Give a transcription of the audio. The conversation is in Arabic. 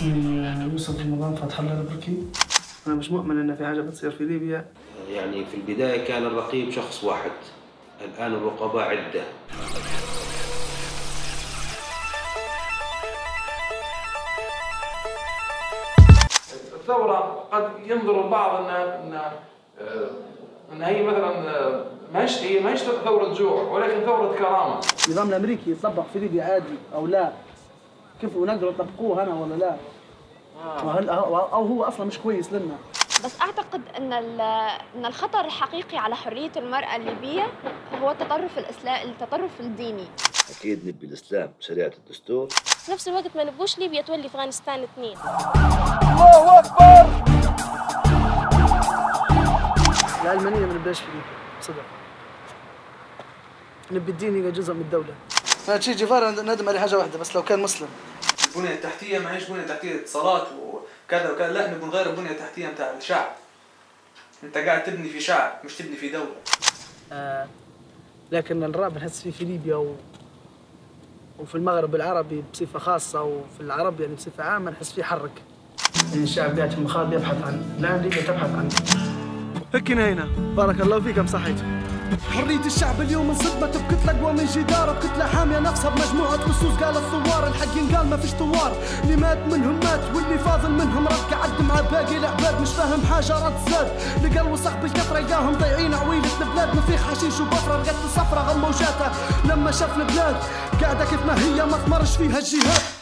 تمام فتح الله البركي. أنا مش مؤمن إن في حاجة بتصير في ليبيا. يعني في البداية كان الرقيب شخص واحد الآن الرقباء عدة. الثورة قد ينظر البعض أن أن أن هي مثلا ماهيش هي ماهيش ثورة جوع ولكن ثورة كرامة. النظام الأمريكي يطبق في ليبيا عادي أو لا؟ كيف ونقدروا نطبقوه هنا ولا لا؟ وهل أو هو أصلا مش كويس لنا. بس أعتقد إن ال- إن الخطر الحقيقي على حرية المرأة الليبية هو التطرف الاسلامي التطرف الديني. أكيد نبي الإسلام شريعة الدستور. في نفس الوقت ما نبوش ليبيا تولي أفغانستان اثنين. العلمانيه ما نبداش في ليبيا صدق. نبي الدين يبقى جزء من الدولة. أنا تشي جيفارا ندم على حاجة واحدة بس لو كان مسلم. البنية التحتية ما هيش بنية تحتية اتصالات وكذا وكذا. لا نبغى نغير البنية التحتية نتاع الشعب. أنت قاعد تبني في شعب مش تبني في دولة. آه لكن الراب نحس فيه في ليبيا و... وفي المغرب العربي بصفة خاصة وفي العرب يعني بصفة عامة نحس فيه حرك. الشعب قاعد في المخاض يبحث عن لا ليبيا تبحث عن هكنا هنا. بارك الله فيكم صحيت. حرية الشعب اليوم انصدمت بكتلة أقوى من جدار بكتلة حامية نفسها بمجموعة لصوص قال الثوار الحق ينقال ما فيش ثوار. اللي مات منهم مات واللي فاضل منهم رد قعد مع باقي العباد مش فاهم حاجة رد زاد لقى الوسخ بالكثرة لقاهم ضايعين عويلة البلاد. نفيخ حشيش وبفرة رقدت صفرة غم وجاته لما شاف البلاد قاعدة كيف ما هي ما ثمرش فيها الجهاد.